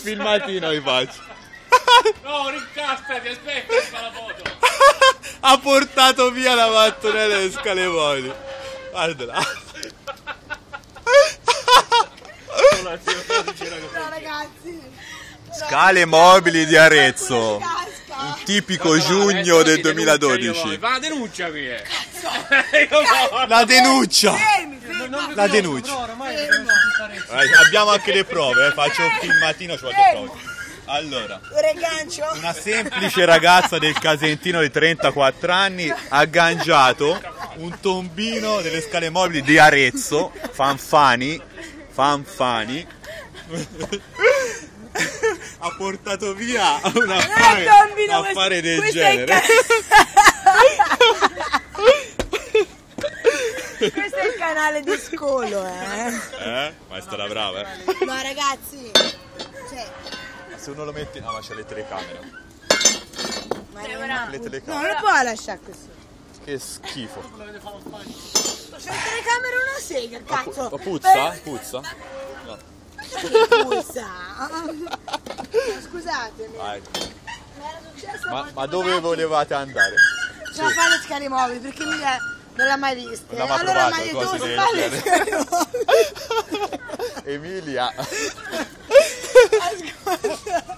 Filmatino vi faccio. No, rincastati, aspetta, fa la foto. ha portato via la mattonella delle scale mobili. Guardala. No, ragazzi. Scale mobili di Arezzo. Un tipico giugno del 2012. Va la denuncia qui, eh. La denuncia. Fermi, fermi. La denuncia. Eh, abbiamo anche le prove, eh. faccio un filmatino, ci qualche prove. Allora, una semplice ragazza del Casentino di 34 anni ha agganciato un tombino delle scale mobili di Arezzo, Fanfani, Fanfani. ha portato via un affare, un affare del genere. Canale di Scolo, eh. Eh? Ma è stata brava, eh? No, ragazzi. Cioè, Se uno lo mette... Ah, ma c'è le telecamere. ma Le no, non telecamere. lo può lasciare così. Che schifo. C'è la telecamera una sega, cazzo. Ma puzza? Puzza? Che puzza? Scusatemi. Vai. Ma era successo Ma, ma dove volevate andare? Ce la fa le scale mobili perché lui è- non l'ha mai vista. Non l'ha mai allora cose detto, mobili. Emilia. Ascolta.